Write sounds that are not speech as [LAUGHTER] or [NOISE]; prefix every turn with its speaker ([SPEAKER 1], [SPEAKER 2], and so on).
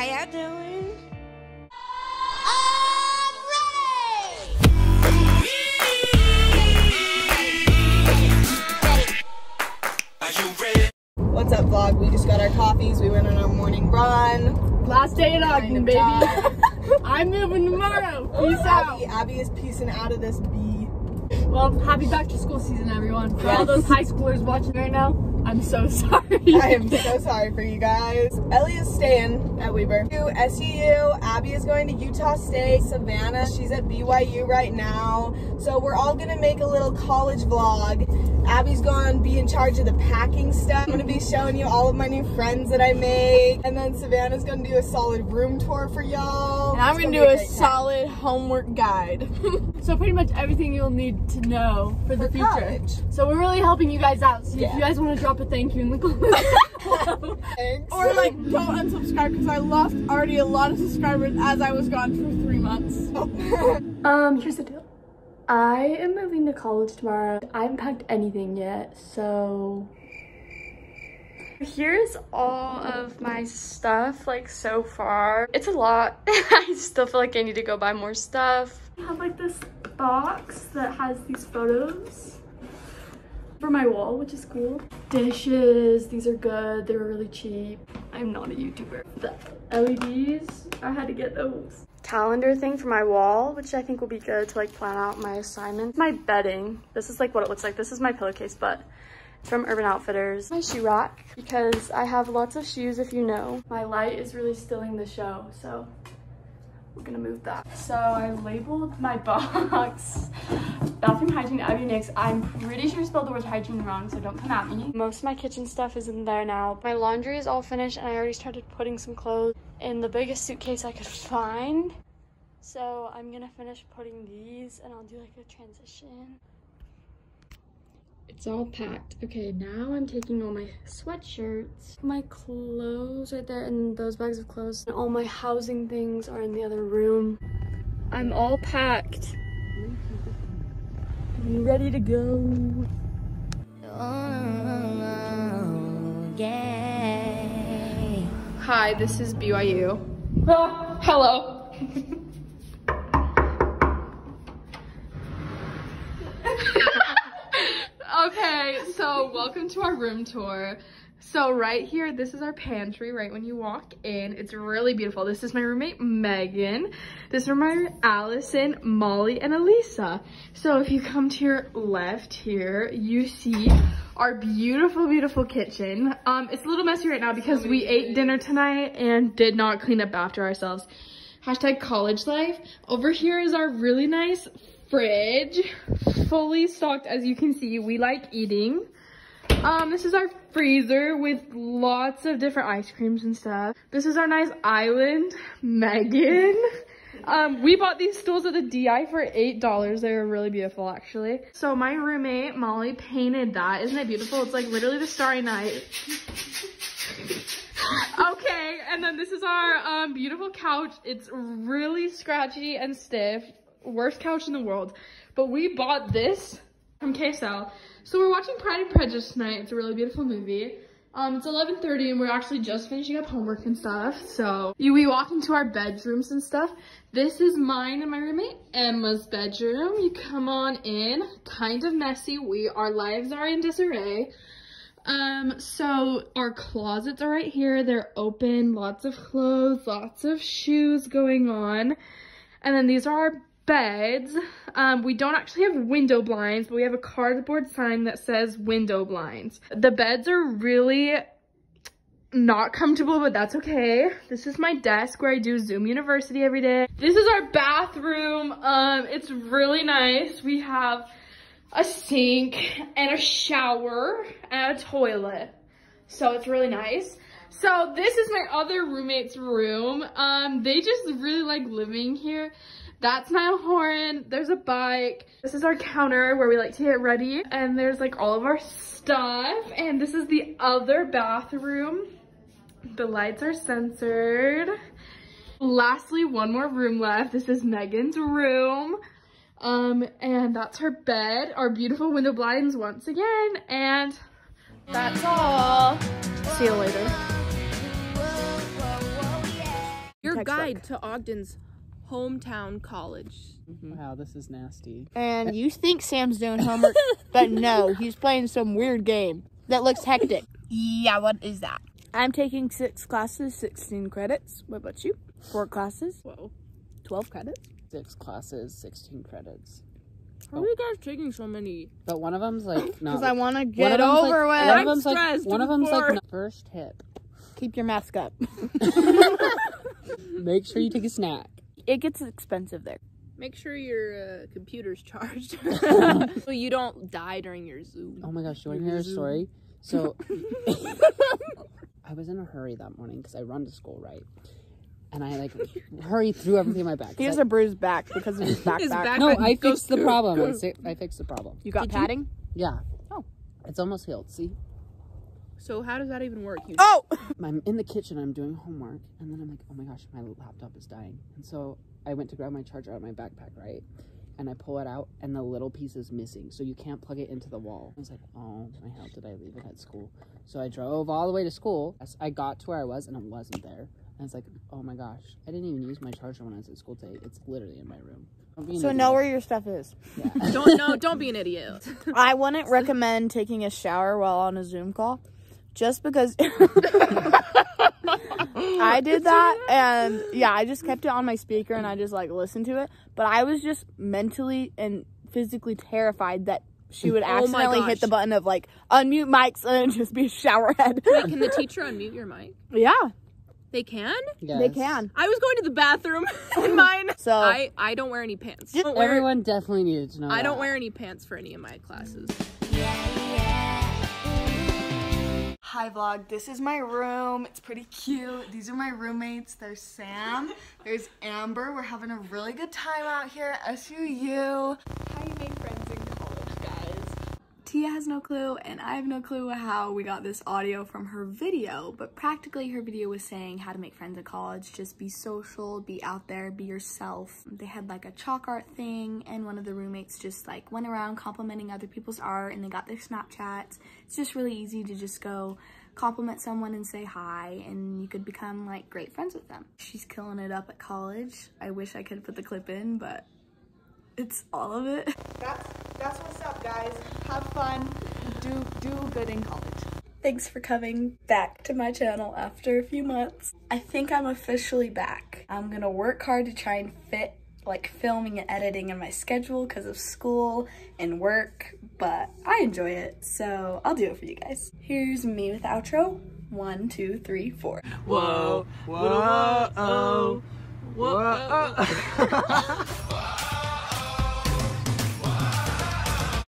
[SPEAKER 1] How y'all doing?
[SPEAKER 2] What's up, vlog? We just got our coffees. We went on our morning run.
[SPEAKER 3] Last day in
[SPEAKER 2] Kind
[SPEAKER 3] Ogden,
[SPEAKER 2] of
[SPEAKER 3] baby. [LAUGHS] I'm moving tomorrow. [LAUGHS] Peace out.
[SPEAKER 2] Abby, Abby is piecing out of this bee.
[SPEAKER 3] Well, happy back to school season, everyone. For all those high schoolers watching right now, I'm so [LAUGHS] sorry.
[SPEAKER 2] I am so sorry for you guys. Ellie is staying at Weber. To SUU, Abby is going to Utah State. Savannah, she's at BYU right now. So we're all gonna make a little college vlog. Abby's gonna be in charge of the packing stuff. I'm gonna be showing you all of my new friends that I make. And then Savannah's gonna do a solid room tour for y'all.
[SPEAKER 4] And I'm
[SPEAKER 2] It's
[SPEAKER 4] gonna do a
[SPEAKER 2] great time.
[SPEAKER 4] solid homework guide. [LAUGHS]
[SPEAKER 3] so pretty much everything you'll need to know for, the future.
[SPEAKER 2] college.
[SPEAKER 3] So we're really helping you guys out. So if you guys want to drop a thank you in the [LAUGHS] comments.
[SPEAKER 2] Thanks.
[SPEAKER 4] or like don't unsubscribe because I lost already a lot of subscribers as I was gone for three months. [LAUGHS]
[SPEAKER 3] Um, here's the deal. I am moving to college tomorrow. I haven't packed anything yet, so here's all of my stuff like so far. It's a lot. [LAUGHS] I still feel like I need to go buy more stuff. I have like this box that has these photos for my wall, which is cool. Dishes, these are good. They were really cheap. I'm not a YouTuber. The LEDs, I had to get those. Calendar thing for my wall, which I think will be good to like plan out my assignments. My bedding, this is like what it looks like. This is my pillowcase, but from Urban Outfitters. My shoe rack, because I have lots of shoes if you know. My light is really stealing the show, so we're gonna move that. So I labeled my [LAUGHS] box bathroom hygiene Abby Nix. I'm pretty sure I spelled the word hygiene wrong, so don't come at me. Most of my kitchen stuff is in there now. My laundry is all finished and I already started putting some clothes in the biggest suitcase I could [LAUGHS] find. So I'm gonna finish putting these and I'll do like a transition. It's all packed. Okay, now I'm taking all my sweatshirts, my clothes right there, and those bags of clothes. And all my housing things are in the other room. I'm all packed. I'm ready to go.
[SPEAKER 4] Hi, this is BYU. Ah, hello. [LAUGHS] okay, so welcome to our room tour. So right here, this is our pantry right when you walk in. It's really beautiful. This is my roommate, Megan. This is my Allison, Molly, and Elisa. So if you come to your left here, you see our beautiful, beautiful kitchen. Um, it's a little messy right now because we ate dinner tonight and did not clean up after ourselves. Hashtag college life. Over here is our really nice fridge, fully stocked as you can see. We like eating. Um, this is our freezer with lots of different ice creams and stuff. This is our nice island, Megan. Um, we bought these stools at the DI for $8. They were really beautiful, actually. So my roommate, Molly, painted that. Isn't it beautiful? It's like literally the Starry Night. [LAUGHS] okay, and then this is our um, beautiful couch. It's really scratchy and stiff. Worst couch in the world. But we bought this from KSL. So we're watching Pride and Prejudice tonight. It's a really beautiful movie. Um, it's 11.30 and we're actually just finishing up homework and stuff. So we walk into our bedrooms and stuff. This is mine and my roommate Emma's bedroom. You come on in, kind of messy. We, our lives are in disarray. Um, so our closets are right here. They're open, lots of clothes, lots of shoes going on. And then these are our beds. Um, we don't actually have window blinds, but we have a cardboard sign that says window blinds. The beds are really not comfortable, but that's okay. This is my desk where I do Zoom University every day. This is our bathroom. Um, it's really nice. We have a sink and a shower and a toilet. So it's really nice. So this is my other roommate's room. Um, they just really like living here. That's Niall Horan. There's a bike. This is our counter where we like to get ready. And there's like all of our stuff. And this is the other bathroom. The lights are censored. Lastly, one more room left. This is Megan's room. Um, and that's her bed, our beautiful window blinds once again. And that's all. See you later.
[SPEAKER 2] Your
[SPEAKER 1] guide to Ogden's hometown college. Mm-hmm.
[SPEAKER 5] Wow, this is nasty.
[SPEAKER 6] And you think Sam's doing homework, but [LAUGHS] no, he's playing some weird game that looks hectic.
[SPEAKER 1] Yeah, what is that?
[SPEAKER 6] I'm taking six classes, 16 credits. What about you? Four classes,
[SPEAKER 1] Whoa.
[SPEAKER 6] 12 credits.
[SPEAKER 5] Six classes, 16 credits.
[SPEAKER 1] How are you guys taking so many?
[SPEAKER 5] But one of them's like [LAUGHS] no.
[SPEAKER 6] Because I want to get
[SPEAKER 5] of them's,
[SPEAKER 6] over
[SPEAKER 5] like,
[SPEAKER 6] with.
[SPEAKER 5] One of
[SPEAKER 1] I'm
[SPEAKER 5] them's like one of them's
[SPEAKER 1] before.
[SPEAKER 5] like not- first tip.
[SPEAKER 6] Keep your mask up. [LAUGHS]
[SPEAKER 5] Make sure you take a snack.
[SPEAKER 6] It gets expensive there.
[SPEAKER 1] Make sure your uh, computer's charged [LAUGHS] [LAUGHS] so you don't die during your Zoom.
[SPEAKER 5] Oh my gosh, you want to hear a story? So, [LAUGHS] I was in a hurry that morning because I run to school, right? And I like hurried through everything in my back.
[SPEAKER 6] He
[SPEAKER 5] 'cause
[SPEAKER 6] has
[SPEAKER 5] I-
[SPEAKER 6] a bruised back because of his backpack.
[SPEAKER 1] His back-
[SPEAKER 5] no, I fixed the
[SPEAKER 1] through.
[SPEAKER 5] problem. I, I fixed the problem.
[SPEAKER 6] You got
[SPEAKER 1] Did you-
[SPEAKER 6] padding?
[SPEAKER 5] Yeah.
[SPEAKER 6] Oh.
[SPEAKER 5] It's almost healed. See,
[SPEAKER 1] So how does that even work? You
[SPEAKER 6] Oh! [LAUGHS]
[SPEAKER 5] I'm in the kitchen. I'm doing homework, and then I'm like, oh my gosh, my laptop is dying. And so I went to grab my charger out of my backpack, right? And I pull it out, and the little piece is missing, so you can't plug it into the wall. I was like, oh, my hell, did I leave it at school? So I drove all the way to school. I got to where I was, and it wasn't there. And it's like, oh my gosh, I didn't even use my charger when I was at school today. It's literally in my room. Don't be an
[SPEAKER 6] So
[SPEAKER 5] idiot.
[SPEAKER 6] know where your stuff is.
[SPEAKER 5] Yeah.
[SPEAKER 1] don't no, don't be an idiot. [LAUGHS]
[SPEAKER 6] I wouldn't recommend taking a shower while on a Zoom call, just because [LAUGHS] I did that, and yeah, I just kept it on my speaker and I just like listened to it. But I was just mentally and physically terrified that she would
[SPEAKER 1] Oh my
[SPEAKER 6] accidentally hit
[SPEAKER 1] gosh.
[SPEAKER 6] the button of like unmute mics and [LAUGHS] just be a shower head.
[SPEAKER 1] Wait, can the teacher unmute your mic?
[SPEAKER 6] yeah,
[SPEAKER 1] They can?
[SPEAKER 6] they
[SPEAKER 5] Yes.
[SPEAKER 6] can.
[SPEAKER 1] I was going to the bathroom [LAUGHS] in mine.
[SPEAKER 6] So
[SPEAKER 1] I I don't wear any pants. Don't wear-
[SPEAKER 5] Everyone definitely needed to know.
[SPEAKER 1] I don't wear any pants for any of my classes.
[SPEAKER 2] Hi vlog, this is my room. It's pretty cute. These are my roommates. There's Sam, there's Amber. We're having a really good time out here at SUU. Tia has no clue, and I have no clue how we got this audio from her video, but practically her video was saying how to make friends in college. Just be social, be out there, be yourself. They had like a chalk art thing, and one of the roommates just like went around complimenting other people's art, and they got their Snapchats. It's just really easy to just go compliment someone and say hi and you could become like great friends with them. She's killing it up at college. I wish I could put the clip in, but it's all of it. That's that's what's up guys. Have fun. Do do good in college. Thanks for coming back to my channel after a few months. I think I'm officially back. I'm gonna work hard to try and fit like filming and editing in my schedule because of school and work, but I enjoy it, so I'll do it for you guys. Here's me with outro. One, two, three, four.
[SPEAKER 7] Whoa, whoa, oh, whoa. [LAUGHS] [LAUGHS] [LAUGHS]